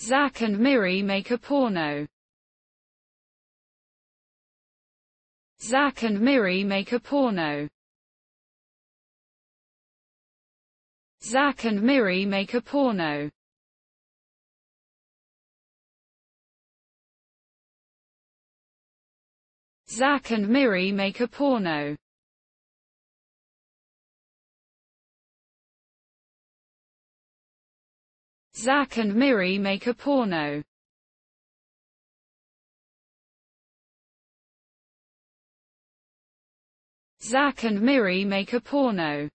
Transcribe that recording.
Zack and Miri make a porno. Zack and Miri make a porno. Zack and Miri make a porno. Zack and Miri make a porno. Zack and Miri make a porno. Zack and Miri make a porno.